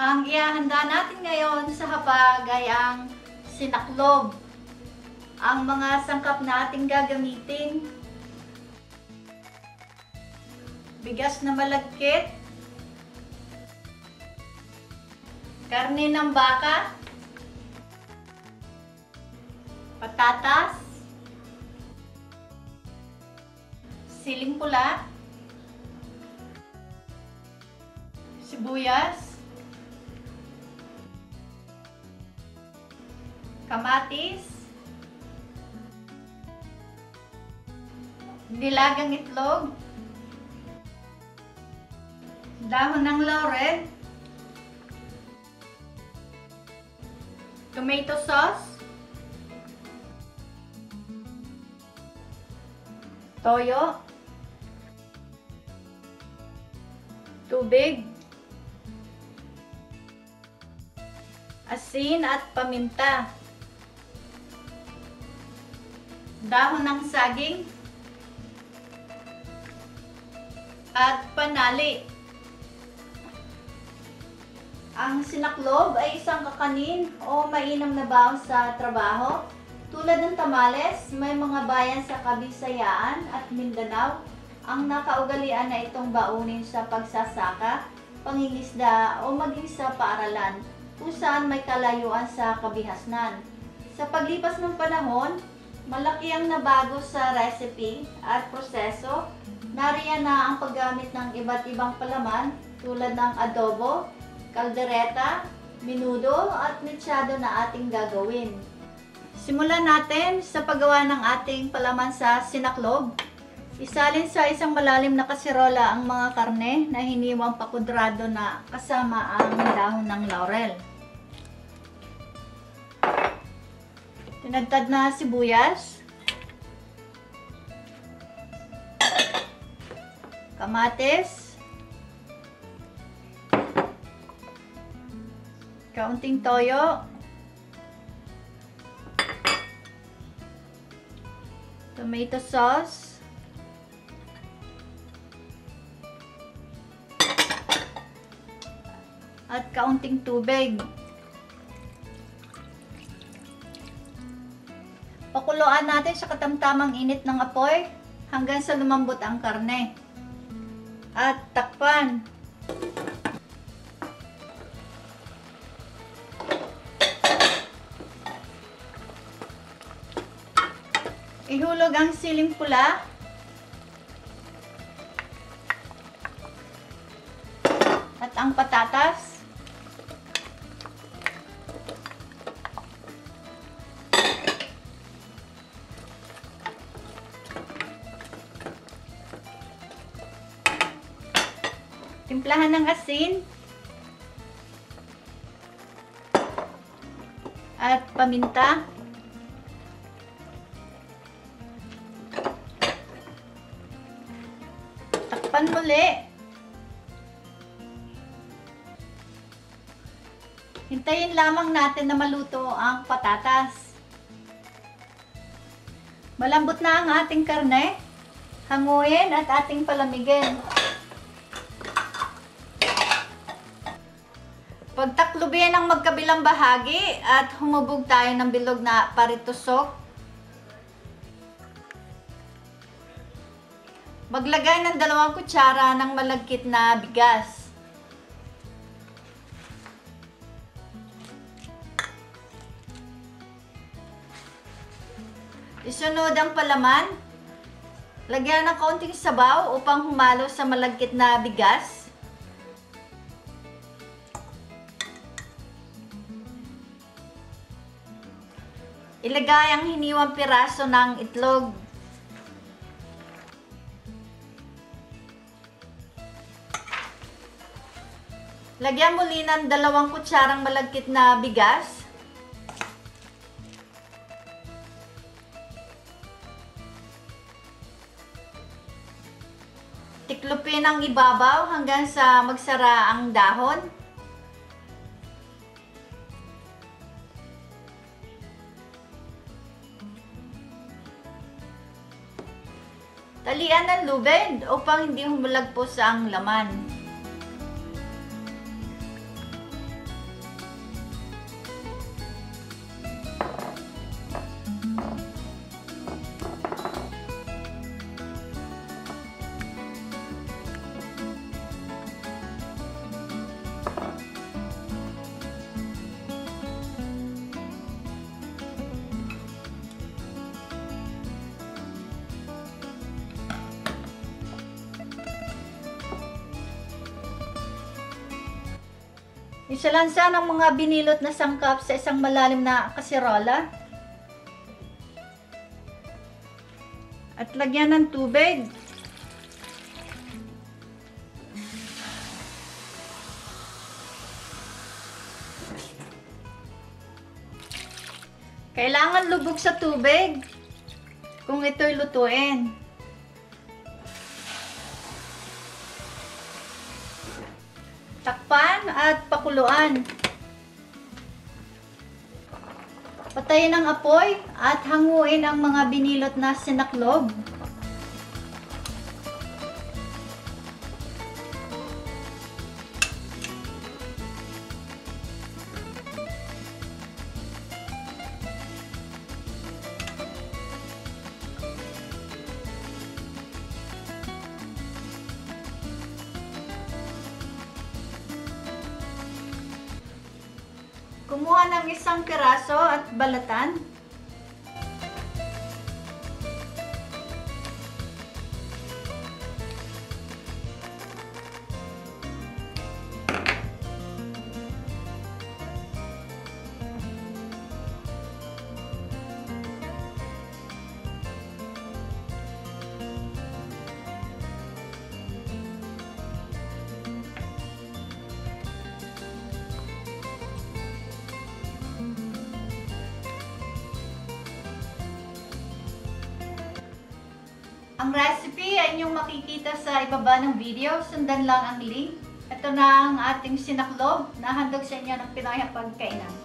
Ang ihahanda natin ngayon sa hapag ay ang sinaklob. Ang mga sangkap na ating gagamitin. Bigas na malagkit. Karne ng baka. Patatas. Siling pula. Sibuyas. Kamatis, nilagang itlog, dahon ng laurel, tomato sauce, toyo, tubig, asin at paminta dahon ng saging, at panali. Ang sinaklob ay isang kakanin o mainam na baon sa trabaho. Tulad ng tamales, may mga bayan sa Kabisayaan at Mindanao ang nakaugalian na itong baunin sa pagsasaka, pangingisda o maging sa paaralan kung saan may kalayuan sa kabihasnan. Sa paglipas ng panahon, Malaki ang nabago sa recipe at proseso. Nariyan na ang paggamit ng iba't ibang palaman tulad ng adobo, kaldereta, minudo at mechado na ating gagawin. Simulan natin sa paggawa ng ating palaman sa sinaklob. Isalin sa isang malalim na kaserola ang mga karne na hiniwang pakudrado na kasama ang dahon ng laurel. Tinagtad na sibuyas. Kamatis. Kaunting toyo. Tomato sauce. At kaunting tubig. Pakuluan natin sa katamtamang init ng apoy hanggang sa lumambot ang karne. At takpan. Ihulog ang siling pula. At ang patatas. Timplahan ng asin. At paminta. Takpan muli. Hintayin lamang natin na maluto ang patatas. Malambot na ang ating karne. Hanguin at ating palamigin. Pagtaklubin ang magkabilang bahagi at humubog tayo ng bilog na paritusok. Maglagay ng dalawang kutsara ng malagkit na bigas. Isunod ang palaman. Lagyan ng kaunting sabaw upang humalo sa malagkit na bigas. Ilagay ang hiniwang piraso ng itlog. Lagyan muli ng dalawang kutsarang malagkit na bigas. Tiklopin ang ibabaw hanggang sa magsara ang dahon. Talian ng lubid upang hindi humulagpos ang laman. Isalansa ng mga binilot na sangkap sa isang malalim na kasirola. At lagyan ng tubig. Kailangan lubog sa tubig kung ito'y lutuin. Pakuluan. Patayin ang apoy at hanguin ang mga binilot na sinaklob. Kumuha ng isang piraso at balatan. Ang recipe ay inyong makikita sa ibaba ng video. Sundan lang ang link. Ito na ang ating sinaklob na handog sa inyo ng Pinoy Pagkainan.